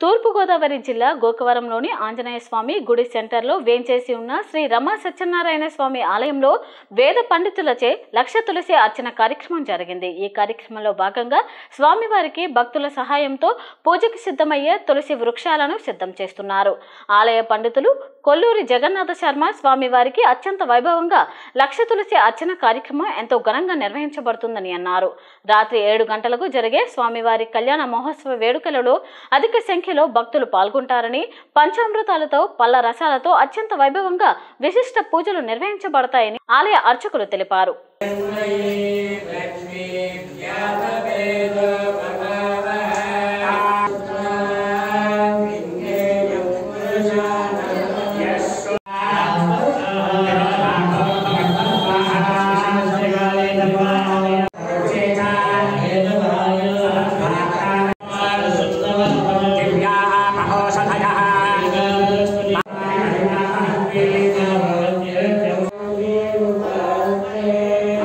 తూర్పుగోదావరి జిల్లా గోకవరంలోని ఆంజనేయ స్వామి గుడి సెంటర్లో వేంచేసి ఉన్న శ్రీ రమా సత్యనారాయణ స్వామి ఆలయంలో వేద పండితులచే లక్ష తులసి అర్చన కార్యక్రమం జరిగింది. ఈ కార్యక్రమంలో భాగంగా స్వామివారికి భక్తుల సహాయంతో పూజకు సిద్ధమయ్యే తులసి వృక్షాలను సిద్ధం చేస్తున్నారు. ఆలయ పండితులు కొల్లూరి జగన్నాథ శర్మ స్వామివారికి అత్యంత వైభవంగా లక్ష తులసి అర్చన కార్యక్రమం ఎంతో ఘనంగా నిర్వహించబడుతుందని అన్నారు. రాత్రి ఏడు గంటలకు జరిగే స్వామివారి కళ్యాణ మహోత్సవ వేడుకలలో అధిక సంఖ్య సంఖ్యలో భక్తులు పాల్గొంటారని పంచామృతాలతో పళ్ళ రసాలతో అత్యంత వైభవంగా విశిష్ట పూజలు నిర్వహించబడతాయని ఆలయ అర్చకులు తెలిపారు.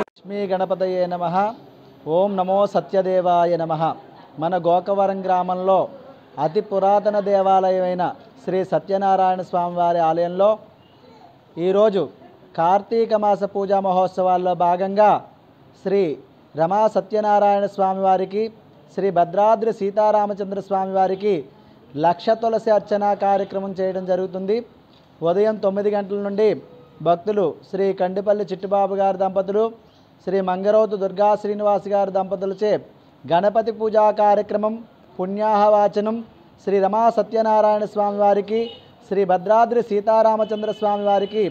లక్ష్మీ గణపతయే నమ. ఓం నమో సత్యదేవాయ నమ. మన గోకవరం గ్రామంలో అతి పురాతన దేవాలయమైన శ్రీ సత్యనారాయణ స్వామివారి ఆలయంలో ఈరోజు కార్తీక మాస పూజా మహోత్సవాల్లో భాగంగా శ్రీ రమా సత్యనారాయణ స్వామివారికి శ్రీ భద్రాద్రి సీతారామచంద్ర స్వామివారికి లక్ష తులసి అర్చన కార్యక్రమం చేయడం జరుగుతుంది. ఉదయం తొమ్మిది గంటల నుండి భక్తులు శ్రీ కండిపల్లి చిట్టుబాబు గారి దంపతులు శ్రీ మంగరోతు దుర్గా శ్రీనివాస్ గారి దంపతులచే గణపతి పూజా కార్యక్రమం పుణ్యాహవాచనం శ్రీ రమా సత్యనారాయణ స్వామి వారికి శ్రీ భద్రాద్రి సీతారామచంద్ర స్వామి వారికి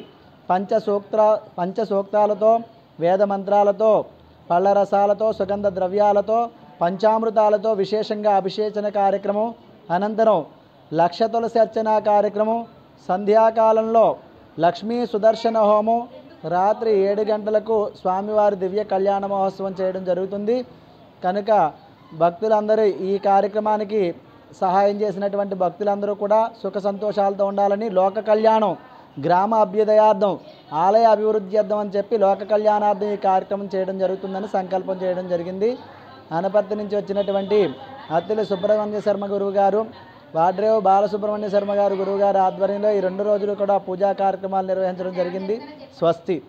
పంచసూక్త పంచసూక్తాలతో వేదమంత్రాలతో పళ్ళరసాలతో సుగంధ ద్రవ్యాలతో పంచామృతాలతో విశేషంగా అభిషేచన కార్యక్రమం అనంతరం లక్ష తులసి అర్చన కార్యక్రమం సంధ్యాకాలంలో లక్ష్మీ సుదర్శన హోమం రాత్రి ఏడు గంటలకు స్వామివారి దివ్య కళ్యాణ మహోత్సవం చేయడం జరుగుతుంది. కనుక భక్తులందరూ ఈ కార్యక్రమానికి సహాయం చేసినటువంటి భక్తులందరూ కూడా సుఖ సంతోషాలతో ఉండాలని లోక కళ్యాణం గ్రామ అభ్యుదయార్థం ఆలయ అభివృద్ధి అర్థం అని చెప్పి లోక కళ్యాణార్థం ఈ కార్యక్రమం చేయడం జరుగుతుందని సంకల్పం చేయడం జరిగింది. అనపర్తి నుంచి వచ్చినటువంటి అత్తిలి సుబ్రహ్మణ్య శర్మ గురువు గారు వాడ్రేవ్ బాలసుబ్రహ్మణ్య శర్మ గారు గురువుగారి ఆధ్వర్యంలో ఈ రెండు రోజులు కూడా పూజా కార్యక్రమాలు నిర్వహించడం జరిగింది. స్వస్తి.